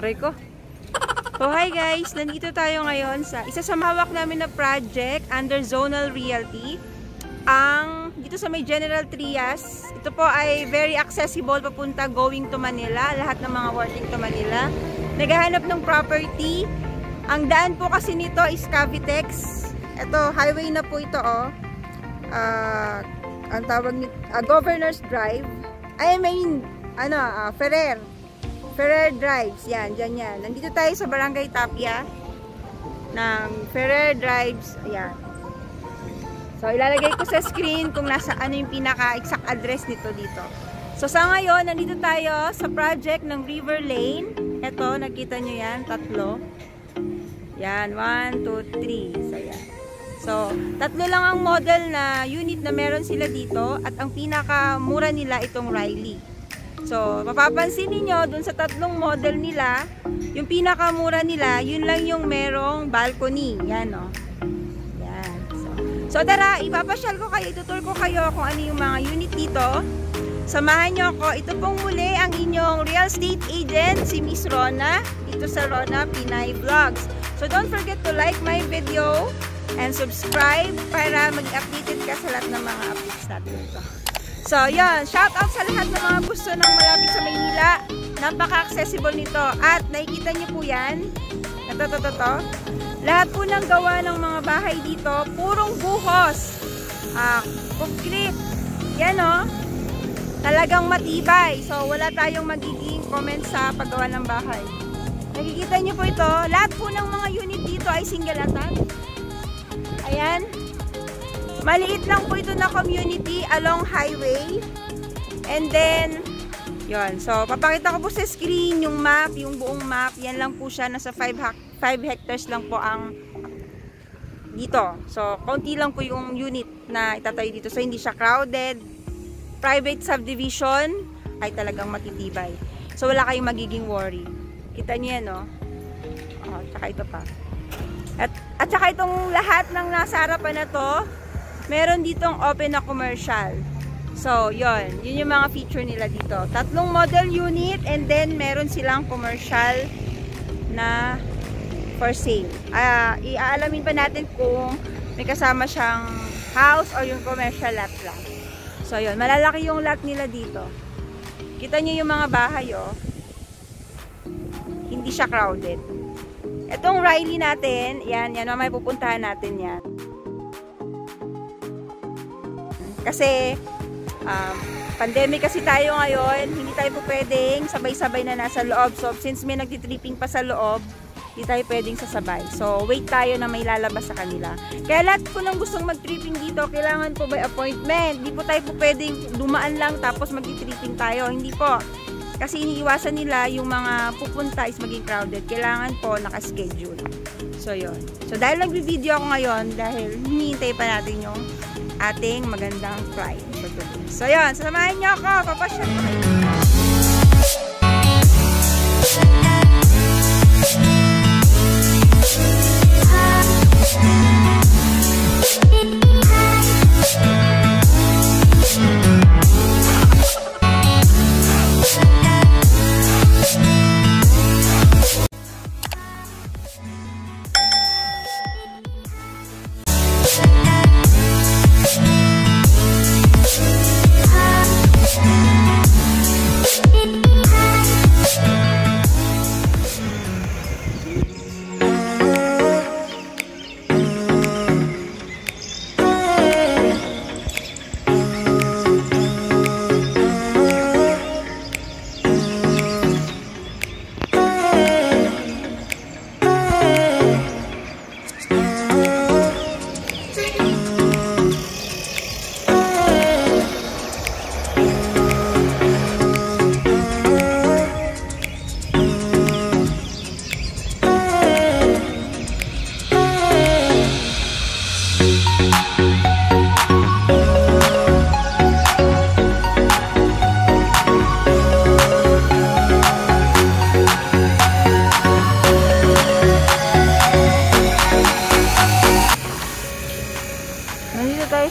Aray ko. So hi guys, nandito tayo ngayon sa isa sa mahawak namin na project under Zonal Realty. Ang dito sa may General Trias, ito po ay very accessible papunta going to Manila, lahat ng mga working to Manila. Naghahanap ng property. Ang daan po kasi nito is Cavitex. Ito, highway na po ito oh. Uh, ang tawag ni uh, Governor's Drive. I mean, ano, uh, Ferrer. Ferrer Drives, yan, dyan yan. Nandito tayo sa Barangay Tapia ng Ferrer Drives, ayan. So, ilalagay ko sa screen kung nasa ano yung pinaka-exact address nito dito. So, sa ngayon, nandito tayo sa project ng River Lane. Ito, nakita nyo yan, tatlo. Yan, 1, 2, 3. So, yan. So, tatlo lang ang model na unit na meron sila dito at ang pinaka-mura nila itong Riley. So, mapapansin niyo dun sa tatlong model nila, yung pinakamura nila, yun lang yung merong balcony. Yan, oh. Yan. So, so tara, ipapasyal ko kayo, itutur ko kayo kung ano yung mga unit dito. Samahan nyo ako. Ito pong muli ang inyong real estate agent, si Miss Rona, dito sa Rona Pinay Vlogs. So, don't forget to like my video and subscribe para mag-updated ka sa lahat ng mga updates natin ito. So, yan. Shout out sa lahat ng mga gusto ng malapit sa Maynila. Napaka-accessible nito. At, nakikita niyo po yan. Ito, ito, ito, ito. Lahat po ng gawa ng mga bahay dito, purong buhos. Ah, concrete. Yan, oh. Talagang matibay. So, wala tayong magiging comment sa paggawa ng bahay. Nakikita niyo po ito. Lahat po ng mga unit dito ay single attached. Ayan. Maliit lang po ito na community along highway. And then, yon So, papakita ko po sa screen yung map, yung buong map. Yan lang po siya. Nasa 5, 5 hectares lang po ang dito. So, konti lang po yung unit na itatayo dito. So, hindi siya crowded. Private subdivision ay talagang matitibay. So, wala kayong magiging worry. Kita niyo yan, no? Oh, tsaka ito pa. At, at saka itong lahat ng nasa harapan na to, meron ditong open na commercial. So, yon Yun yung mga feature nila dito. Tatlong model unit and then meron silang commercial na for sale. Uh, iaalamin pa natin kung may kasama siyang house or yung commercial lot lang. So, yon Malalaki yung lot nila dito. Kita niyo yung mga bahay, oh. Hindi siya crowded. Itong Riley natin, yan, yan, mamaya pupuntahan natin yan. Kasi, um, pandemic kasi tayo ngayon, hindi tayo po pwedeng sabay-sabay na nasa loob. So, since may nagtitripping pa sa loob, hindi tayo pwedeng sasabay. So, wait tayo na may lalabas sa kanila. Kaya lahat po nang gustong mag-tripping dito, kailangan po by appointment. Hindi po tayo po pwedeng dumaan lang tapos mag-tripping tayo. Hindi po. Kasi iniiwasan nila yung mga pupunta is maging crowded. Kailangan po naka-schedule. So, yon So, dahil nag-video ako ngayon, dahil hinihintay pa natin yung ating magandang for today. So, yun. Sasamahin niyo ako. Papasyal ko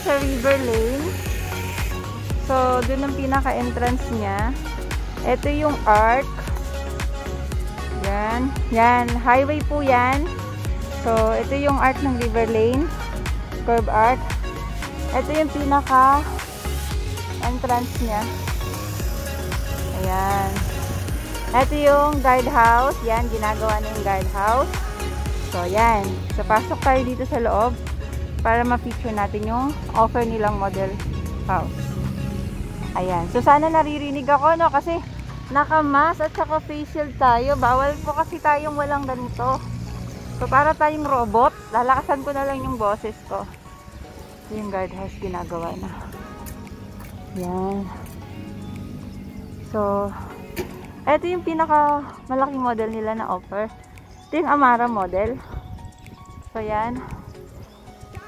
kayo. pinaka-entrance niya. Ito yung arc. Ayan. Yan. Highway po yan. So, ito yung art ng River Lane. Curve art. Ito yung pinaka entrance niya. Ayan. Ito yung guardhouse. Yan, ginagawa na yung guardhouse. So, yan. So, pasok tayo dito sa loob para ma-feature natin yung offer nilang model house. Ayan. So, sana naririnig ako, no? Kasi, naka-mask at saka facial tayo. Bawal po kasi tayong walang ganito. So, para tayong robot, lalakasan ko na lang yung boses ko. Yung guardhouse ginagawa na. Yan. So, ito yung pinaka malaking model nila na offer. Ito yung Amara model. So, yan.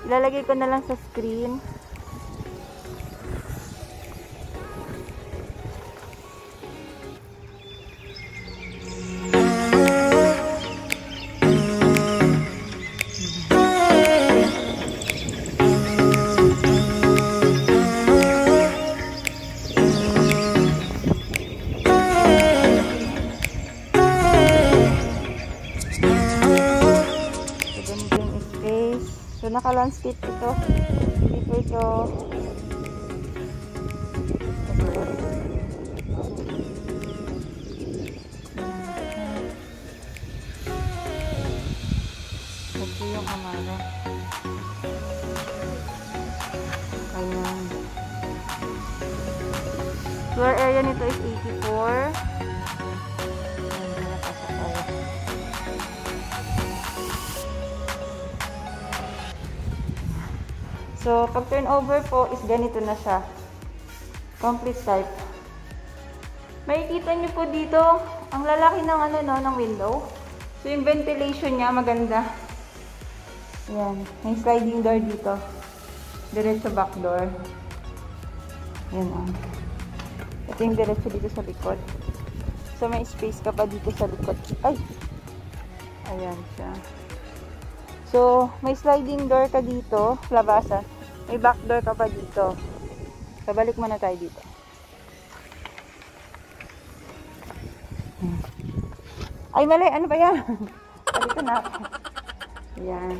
Ilalagay ko na lang sa screen. So, naka-landscape ito. Po ito. Ito yung amara. Ayan. Floor area nito is 84. So, pag turnover po is ganito na siya. Complete type. Makikita nyo po dito, ang lalaki ng ano no, ng window. So, yung ventilation niya maganda. Yan. May sliding door dito. Diretso back door. Yan o. Ito yung diretso dito sa likod. So, may space ka pa dito sa likod. Ay! Ayan siya. So, may sliding door ka dito, labasan. May back door ka pa dito. So, balik muna tayo dito. Hmm. Ay, mali. Ano ba yan? Dito na. Ayan.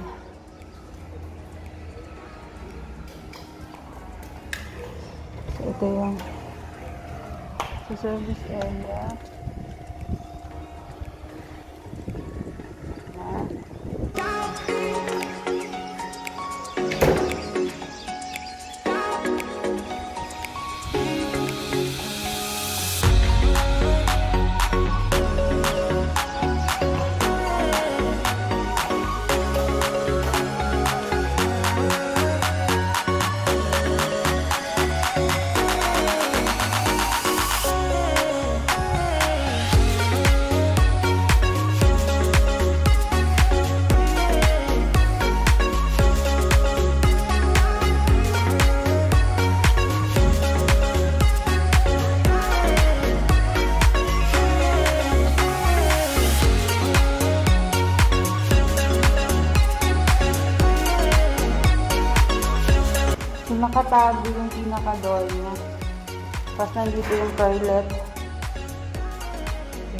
So, ito yung sa service area. Nakatago yung pinaka-door niya. Tapos nandito yung toilet.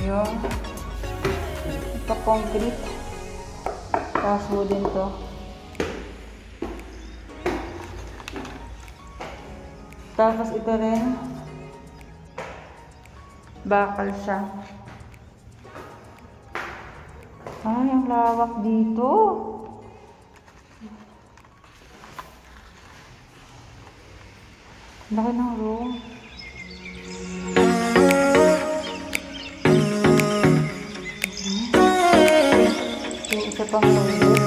Yung ito concrete. Tapos wooden to. Tapos ito rin. Bakal siya. Ay, ang lawak dito. Laki ng room. Yung isa pang toilet.